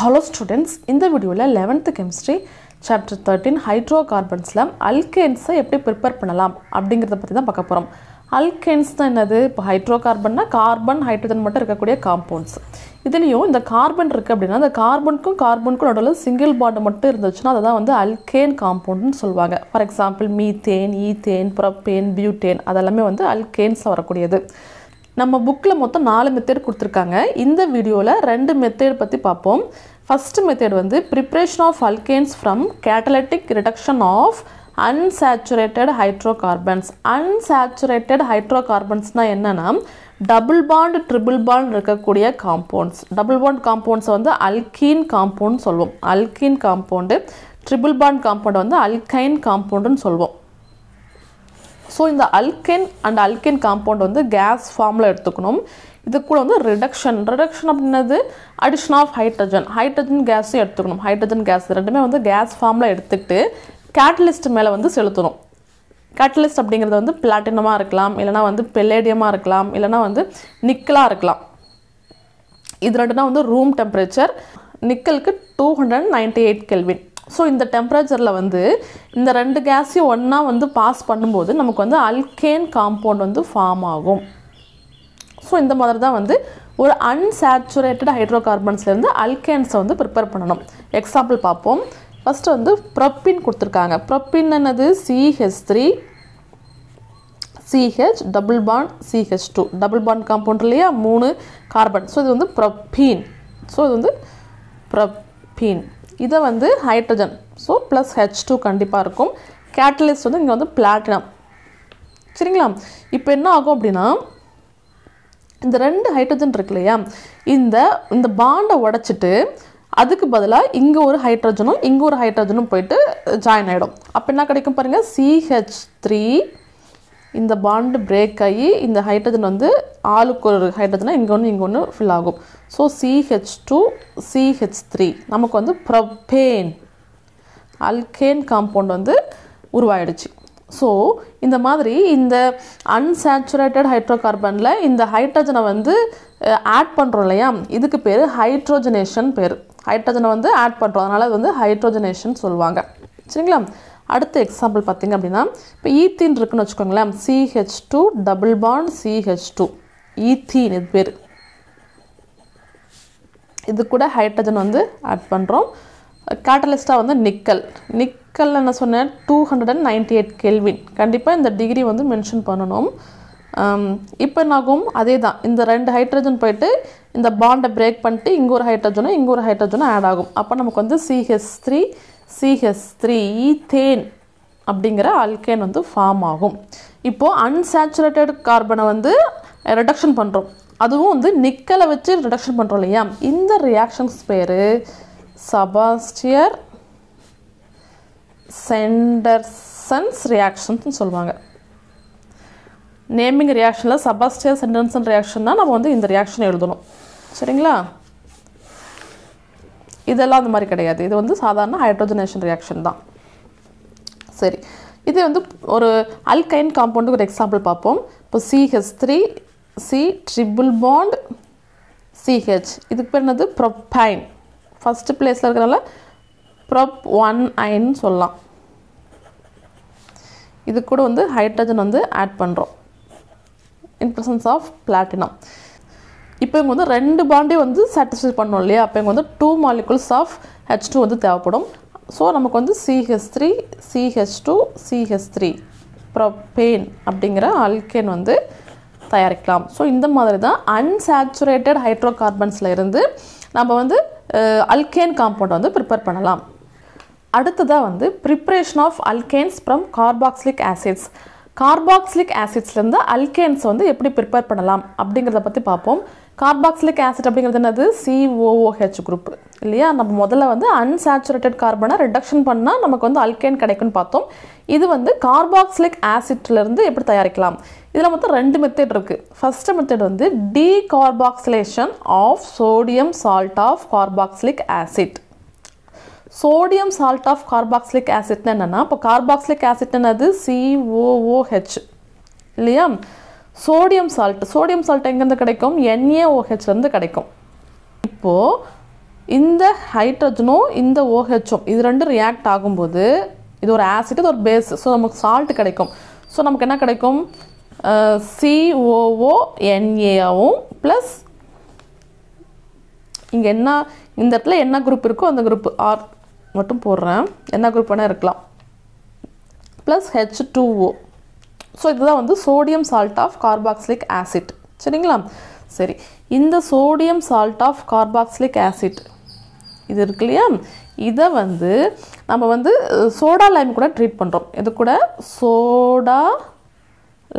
Hello students இந்த வீடியோவில் eleventh chemistry chapter thirteen hydro கார்பன்ஸில் அல்கேன்ஸை எப்படி ப்ரிப்பேர் பண்ணலாம்? அப்படிங்கிறத பற்றி தான் பார்க்க போகிறோம் அல்கேன்ஸ் தான் என்னது? இப்போ ஹைட்ரோ கார்பன்னா கார்பன் ஹைட்ரஜன் மட்டும் இருக்கக்கூடிய காம்பவுண்ட்ஸ் இதுலேயும் இந்த கார்பன் இருக்குது அப்படின்னா அந்த கார்பனுக்கும் கார்பனுக்கும் நடுவில் சிங்கிள் பாண்டு மட்டும் இருந்துச்சுன்னா அதை தான் வந்து அல்கேன் காம்பவுண்ட்னு சொல்லுவாங்க. For example methane ethane propane butane அதெல்லாமே வந்து அல்கேன்ஸில் வரக்கூடியது. நம்ம புக்கில் மொத்தம் நாலு மெத்தேட் கொடுத்துருக்காங்க. இந்த வீடியோவில் ரெண்டு மெத்தேட் பற்றி பார்ப்போம். ஃபஸ்ட் மெத்தேட் வந்து preparation of alkanes from catalytic reduction of unsaturated unsaturated hydro கார்பன்ஸ்னால் என்னென்னா டபுள் பாண்ட் ட்ரிபிள் பாண்ட் இருக்கக்கூடிய காம்பவுண்ட்ஸ் டபுள் பாண்ட் காம்பவுண்ட்ஸை வந்து அல்கீன் காம்பவுண்ட் சொல்லுவோம் அல்கீன் காம்பவுண்டு ட்ரிபிள் பாண்ட் காம்பவுண்டை வந்து அல்கைன் காம்பவுண்டுன்னு சொல்லுவோம் ஸோ இந்த அல்கென் அண்ட் அல்கென் காம்பவுண்ட் வந்து கேஸ் ஃபார்மில் எடுத்துக்கணும். இது கூட வந்து ரிடக்ஷன் ரிடக்ஷன் அப்படின்னது அடிஷன் ஆஃப் ஹைட்ரஜன் ஹைட்ரஜன் கேஸும் எடுத்துக்கணும். ஹைட்ரஜன் கேஸ் ரெண்டுமே வந்து கேஸ் ஃபார்மில் எடுத்துக்கிட்டு கேட்டலிஸ்ட் மேலே வந்து செலுத்தணும். கேட்டலிஸ்ட் அப்படிங்கிறது வந்து பிளாட்டினமாக இருக்கலாம் இல்லைனா வந்து பெல்லேடியமாக இருக்கலாம் இல்லைனா வந்து நிக்கலாக இருக்கலாம். இது ரெண்டுனா வந்து room temperature நிக்கலுக்கு two hundred ninety eight kelvin so இந்த டெம்பரேச்சரில் வந்து இந்த ரெண்டு கேஸையும் ஒன்றா வந்து பாஸ் பண்ணும்போது நமக்கு வந்து அல்கேன் காம்பவுண்ட் வந்து ஃபார்ம் ஆகும். ஸோ இந்த மாதிரி தான் வந்து ஒரு அன்சேச்சுரேட்டட் ஹைட்ரோ கார்பன்ஸ்லேருந்து அல்கேன்ஸை வந்து ப்ரிப்பேர் பண்ணணும். எக்ஸாம்பிள் பார்ப்போம். ஃபஸ்ட்டு வந்து ப்ரொப்பின் கொடுத்துருக்காங்க. ப்ரொப்பின் என்னது? C H three C H double bond C H two double bond compound இல்லையா? மூணு கார்பன் ஸோ இது வந்து ப்ரொப்பீன் ஸோ இது வந்து ப்ரொப்பீன் இதை வந்து hydrogen so plus H two கண்டிப்பாக இருக்கும். கேட்டலிஸ்ட் வந்து இங்கே வந்து பிளாட்டினம் சரிங்களா? இப்போ என்ன ஆகும் அப்படின்னா இந்த ரெண்டு ஹைட்ரஜன் இருக்கு இல்லையா? இந்த இந்த பாண்டை உடச்சிட்டு அதுக்கு பதிலாக இங்கே ஒரு ஹைட்ரஜனும் இங்கே ஒரு ஹைட்ரஜனும் போயிட்டு ஜாயின் ஆகிடும் அப்போ என்ன கிடைக்கும் பாருங்கள் சிஹெச் த்ரீ இந்த பாண்டு பிரேக் ஆகி இந்த ஹைட்ரஜன் வந்து ஆளுக்கு ஒரு ஹைட்ரஜனாக இங்கே ஒன்று இங்கே ஒன்று ஃபில் ஆகும். So C H two C H three நமக்கு வந்து ப்ரொபேன் அல்கேன் காம்பவுண்ட் வந்து உருவாயிடுச்சு. ஸோ இந்த மாதிரி இந்த அன்சேச்சுரேட்டட் ஹைட்ரோ கார்பனில் இந்த ஹைட்ரஜனை வந்து ஆட் பண்ணுறோம் இல்லையா? இதுக்கு பேர் ஹைட்ரோஜனேஷன் பேர். ஹைட்ரஜனை வந்து ஆட் பண்ணுறோம் அதனால் அது வந்து ஹைட்ரோஜனேஷன் சொல்லுவாங்க. சரிங்களா? அடுத்த எக்ஸாம்பிள் பார்த்திங்க அப்படின்னா இப்போ ஈத்தீன் இருக்குன்னு வச்சுக்கோங்களேன் C H two double bond C H two ethene இது பேர். இது கூட ஹைட்ரஜன் வந்து ஆட் பண்ணுறோம் கேட்டலிஸ்ட்டாக வந்து நிக்கல் நிக்கல் என்ன சொன்னேன் two hundred and ninety eight kelvin கண்டிப்பாக இந்த டிகிரி வந்து மென்ஷன் பண்ணணும். இப்போ என்னாகும் அதே தான் இந்த ரெண்டு ஹைட்ரஜன் போயிட்டு இந்த பாண்டை பிரேக் பண்ணிட்டு இங்கே ஒரு ஹைட்ரஜனும் இங்கே ஒரு ஹைட்ரஜனும் ஆட் ஆகும். அப்போ நமக்கு வந்து CH three CH three ethane அப்படிங்கிற அல்கேன் வந்து ஃபார்ம் ஆகும். இப்போது அன்சேச்சுரேட்டட் கார்பனை வந்து ரிடக்ஷன் பண்ணுறோம் அதுவும் வந்து நிக்கலை வச்சு ரிடக்ஷன் பண்ணுறோம் இல்லையா? இந்த ரியாக்ஷன்ஸ் பேர் சபாஸ்டியர் சென்டர்சன்ஸ் ரியாக்ஷன்ஸ்னு சொல்லுவாங்க. நேமிங் ரியாக்ஷனில் சபாஸ்டியர் சென்டர்சன் தான் நம்ம வந்து இந்த ரியாக்ஷன் எழுதணும். சரிங்களா? இதெல்லாம் அந்த மாதிரி கிடையாது. இது வந்து சாதாரண ஹைட்ரோஜனேஷன் ரியாக்ஷன் தான். சரி. இது வந்து ஒரு அல்கைன் காம்பவுண்டுக்கு ஒரு எக்ஸாம்பிள் பார்ப்போம். இப்போ C H three C triple bond C H இதுக்கு பேர் என்னது? ப்ரொப்பைன் ஃபஸ்ட்டு பிளேஸில் இருக்கிறனால ப்ரொப் ஒன் ஐன்னு சொல்லலாம். இது கூட வந்து ஹைட்ரஜன் வந்து ஆட் பண்ணுறோம் இன் ப்ரெசன்ஸ் ஆஃப் பிளாட்டினம் இப்போ இவங்க வந்து ரெண்டு பாண்டே வந்து சாட்டிஸ்ஃபை பண்ணோம் இல்லையா? அப்போ இங்கே வந்து two molecules of H two வந்து தேவைப்படும். ஸோ நமக்கு வந்து C H three C H two C H three propane அப்படிங்கிற அல்கேன் வந்து தயாரிக்கலாம். ஸோ இந்த மாதிரி தான் அன்சாச்சுரேட்டட் ஹைட்ரோ கார்பன்ஸில் இருந்து நம்ம வந்து அல்கேன் காம்பவுண்ட் வந்து ப்ரிப்பேர் பண்ணலாம். அடுத்ததாக வந்து preparation of alkanes from carboxylic acids carboxylic ஆசிட்ஸ்லேருந்து alkanes வந்து எப்படி ப்ரிப்பேர் பண்ணலாம் அப்படிங்கிறத பற்றி பார்ப்போம். கார்பாக்சிலிக் ஆசிட் அப்படிங்கிறது என்னது? சிஓஓஹெச் குரூப் இல்லையா? நம்ம முதல்ல வந்து அன்சாச்சுரேட்டட் கார்பனை ரிடக்ஷன் பண்ணால் நமக்கு வந்து அல்கேன் கிடைக்கும்னு பார்த்தோம். இது வந்து கார்பாக்சிலிக் ஆசிட்லேருந்து எப்படி தயாரிக்கலாம்? இதில் மொத்தம் ரெண்டு மெத்தட் இருக்குது ஃபஸ்ட்டு மெத்தட் வந்து decarboxylation of sodium salt of carboxylic acid sodium salt of carboxylic ஆசிட்னு என்னென்னா இப்போ கார்பாக்சிலிக் ஆசிட் என்னது? சிஓஓஹெச் இல்லையா? சோடியம் சால்ட் சோடியம் சால்ட் எங்கேருந்து கிடைக்கும்? என்ஏஓஹெச்லேருந்து கிடைக்கும். இப்போது இந்த ஹைட்ரஜனும் இந்த ஓஹெச்சும் இது ரெண்டும் ரியாக்ட் ஆகும்போது இது ஒரு ஆசிட் இது ஒரு பேஸ் ஸோ நமக்கு சால்ட் கிடைக்கும். ஸோ நமக்கு என்ன கிடைக்கும்? சிஓஓஎன்ஏவும் ப்ளஸ் இங்கே என்ன இந்த இடத்துல என்ன குரூப் இருக்கோ அந்த குரூப் ஆர் மட்டும் போடுறேன். என்ன குரூப் வேணால் இருக்கலாம். Plus H two O so இதுதான் வந்து sodium salt of carboxylic acid சரிங்களா? சரி. இந்த sodium salt of carboxylic acid இது இருக்கு இல்லையா? இதை வந்து நம்ம வந்து சோடா லைம் கூட ட்ரீட் பண்ணுறோம் இது கூட சோடா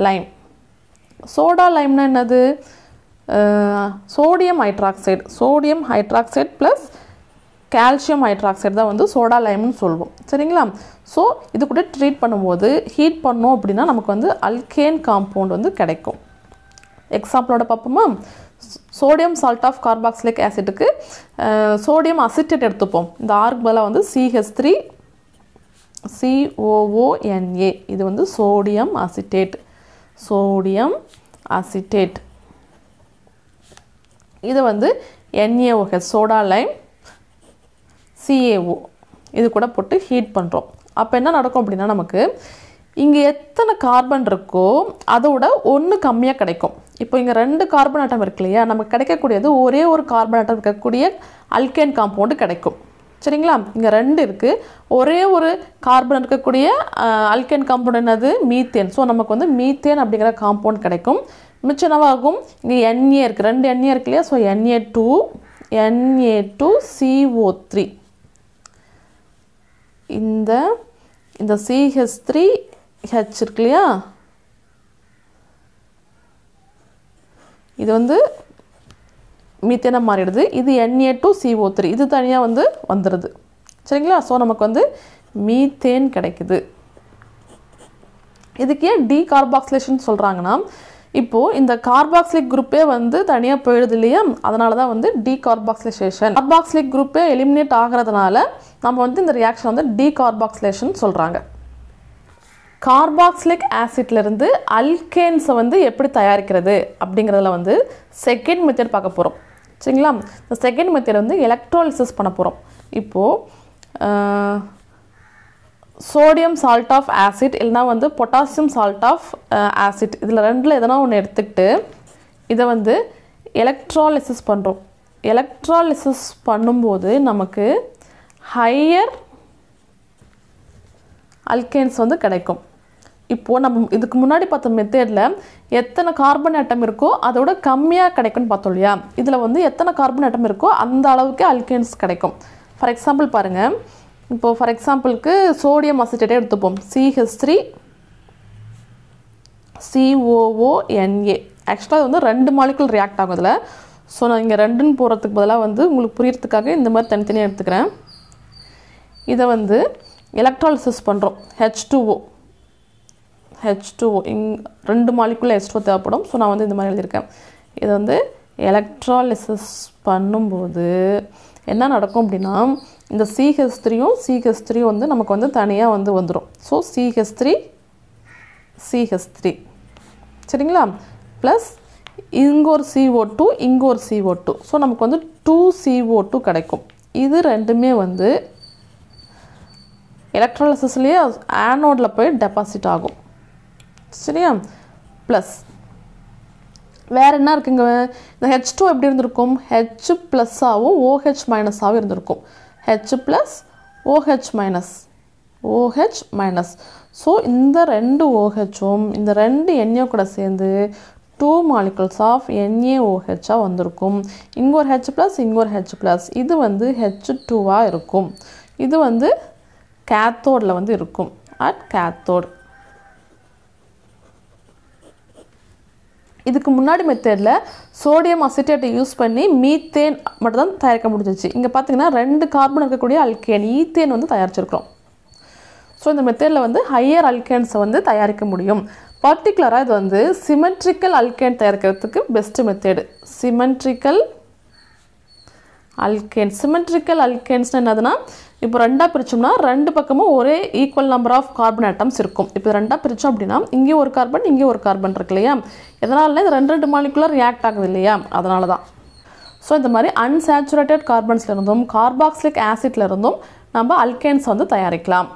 லைம் சோடா லைம்னா என்னது? Sodium hydroxide sodium hydroxide plus calcium hydroxide தான் வந்து சோடா லைம்னு சொல்லுவோம் சரிங்களா? ஸோ இது கூட ட்ரீட் பண்ணும்போது ஹீட் பண்ணோம் அப்படின்னா நமக்கு வந்து அல்கேன் காம்பவுண்ட் வந்து கிடைக்கும். எக்ஸாம்பிளோட பார்ப்போமா? சோடியம் சால்ட் ஆஃப் கார்பாக்சிலிக் ஆசிட்டுக்கு சோடியம் அசிட்டேட் எடுத்துப்போம். இந்த ஆர்க் பதிலாக வந்து சிஹெச் த்ரீ சிஓஓஎன்ஏ இது வந்து சோடியம் அசிட்டேட் சோடியம் அசிட்டேட் இது வந்து என்ஏஓஹெச் சோடா லைம் சிஏஓ இது கூட போட்டு ஹீட் பண்ணுறோம் அப்போ என்ன நடக்கும் அப்படின்னா நமக்கு இங்கே எத்தனை கார்பன் இருக்கோ அதோட ஒன்று கம்மியாக கிடைக்கும். இப்போ இங்கே ரெண்டு கார்பன் ஆட்டம் இருக்கு இல்லையா? நமக்கு கிடைக்கக்கூடியது ஒரே ஒரு கார்பன் ஆட்டம் இருக்கக்கூடிய அல்கேன் காம்பவுண்டு கிடைக்கும். சரிங்களா? இங்கே ரெண்டு இருக்குது ஒரே ஒரு கார்பன் இருக்கக்கூடிய அல்கேன் காம்பவுண்ட் என்னது? மீத்தேன் ஸோ நமக்கு வந்து மீத்தேன் அப்படிங்கிற காம்பவுண்ட் கிடைக்கும். மிச்சனவாகும் இங்கே என்ஏ இருக்குது ரெண்டு என்ஏ இருக்கு இல்லையா? So N A two N A two C O three இந்த இந்த சிஹெச் த்ரீ ஹெச் இருக்கு இல்லையா? இது வந்து மீத்தேனாக மாறிடுது. இது என்ஏ டூ சிஓ த்ரீ இது தனியாக வந்து வந்துடுது சரிங்களா? ஸோ நமக்கு வந்து மீத்தேன் கிடைக்குது. இதுக்கு ஏன் டீகார்பாக்சிலேஷன் சொல்கிறாங்கன்னா இப்போது இந்த கார்பாக்சிலிக் குரூப்பே வந்து தனியாக போயிடுது இல்லையா? அதனால தான் வந்து டீகார்பாக்சிலேஷன் கார்பாக்சிலிக் குரூப்பே எலிமினேட் ஆகிறதுனால நம்ம வந்து இந்த ரியாக்ஷன் வந்து டீகார்பாக்சிலேஷன் சொல்கிறாங்க கார்பாக்சிலிக் ஆசிட்லேருந்து அல்கேன்ஸை வந்து எப்படி தயாரிக்கிறது அப்படிங்கிறதுல வந்து செகண்ட் மெத்தட் பார்க்க போகிறோம் சரிங்களா? இந்த செகண்ட் மெத்தட் வந்து எலக்ட்ராலிசிஸ் பண்ண போகிறோம் இப்போது சோடியம் சால்ட் ஆஃப் ஆசிட் இல்லைனா வந்து பொட்டாசியம் சால்ட் ஆஃப் ஆசிட் இதில் ரெண்டில் எதனா ஒன்று எடுத்துக்கிட்டு இதை வந்து எலக்ட்ராலிசிஸ் பண்ணுறோம் எலக்ட்ராலிசிஸ் பண்ணும்போது நமக்கு ஹையர் அல்கேன்ஸ் வந்து கிடைக்கும். இப்போது நம்ம இதுக்கு முன்னாடி பார்த்த மெத்தேடில் எத்தனை கார்பன் ஐட்டம் இருக்கோ அதோட கம்மியாக கிடைக்கும்னு பார்த்தோம் இல்லையா? இதில் வந்து எத்தனை கார்பன் ஐட்டம் இருக்கோ அந்த அளவுக்கு அல்கேன்ஸ் கிடைக்கும். ஃபார் எக்ஸாம்பிள் பாருங்கள் இப்போது ஃபார் எக்ஸாம்பிளுக்கு சோடியம் அசிட்டேட்டே எடுத்துப்போம். சிஹெச் த்ரீ சிஓஓஎன்ஏ ஆக்சுவலாக அது வந்து ரெண்டு மாலிகுல் ரியாக்ட் ஆகும் இதில். ஸோ நான் இங்கே ரெண்டுன்னு போகிறதுக்கு பதிலாக வந்து உங்களுக்கு புரியறதுக்காக இந்த மாதிரி தனித்தனியாக எடுத்துக்கிறேன். இதை வந்து எலக்ட்ராலிசிஸ் பண்ணுறோம் ஹெச் டூஓ ஹெச் டூஓ இங் ரெண்டு மாலிக்குள்ள ஹெச் டூ தேவைப்படும். ஸோ நான் வந்து இந்த மாதிரி எழுதியிருக்கேன். இதை வந்து எலக்ட்ராலிசிஸ் பண்ணும்போது என்ன நடக்கும் அப்படின்னா இந்த சிஹெச் த்ரீயும் சிஹெச் த்ரீ வந்து நமக்கு வந்து தனியாக வந்து வந்துடும் so C H three C H three சரிங்களா? ப்ளஸ் இங்கே ஒரு சிஓ டூ இங்கே ஒரு சிஓ டூ ஸோ நமக்கு வந்து டூ சிஓ டூ கிடைக்கும். இது ரெண்டுமே வந்து எலக்ட்ராலிசிஸ்லேயே ஆனோடில் போய் டெபாசிட் ஆகும். சரியா? ப்ளஸ் வேறு என்ன இருக்குங்க? இந்த ஹெச் டூ எப்படி இருந்திருக்கும்? ஹெச் ப்ளஸ்ஸாகவும் ஓஹெச் மைனஸாகவும் இருந்திருக்கும். H plus O H minus O H minus so இந்த ரெண்டு ஓஹெச்சும் இந்த ரெண்டு எண்ணெயோ கூட சேர்ந்து டூ மாலிகுல்ஸ் ஆஃப் என்ஏஓஹெச்சாக வந்திருக்கும் இங்கே ஒரு ஹெச் ப்ளஸ் இங்கே ஒரு ஹெச் ப்ளஸ் இது வந்து ஹெச் டூவாக இருக்கும். இது வந்து கேத்தோடில் வந்து இருக்கும். அட் கேத்தோட் இதுக்கு முன்னாடி மெத்தடில் சோடியம் அசிட்டேட்டை யூஸ் பண்ணி மீத்தேன் மட்டும் தான் தயாரிக்க முடிஞ்சிச்சு. இங்கே பார்த்தீங்கன்னா ரெண்டு கார்பன் இருக்கக்கூடிய அல்கேன் ஈத்தேன் வந்து தயாரிச்சிருக்கிறோம். ஸோ இந்த மெத்தடில் வந்து ஹையர் அல்கேன்ஸை வந்து தயாரிக்க முடியும். பர்டிகுலராக இது வந்து சிமெட்ரிக்கல் அல்கேன் தயாரிக்கிறதுக்கு best method symmetrical alkane symmetrical அல்கேன்ஸ்னு என்னதுன்னா இப்போ ரெண்டாக பிரித்தோம்னா ரெண்டு பக்கமும் ஒரே equal number of carbon atoms இருக்கும். இப்போ ரெண்டாக பிரித்தோம் அப்படின்னா இங்கே ஒரு கார்பன் இங்கே ஒரு கார்பன் இருக்கு இல்லையா? எதனால இது ரெண்டு ரெண்டு மாலிகுலர் ரியாக்ட் ஆகுது இல்லையா? அதனால தான் ஸோ இந்த மாதிரி அன்சாச்சுரேட்டட் கார்பன்ஸ்ல இருந்தும் கார்பாக்சிலிக் ஆசிட்ல இருந்தும் நம்ம அல்கேன்ஸ் வந்து தயாரிக்கலாம்.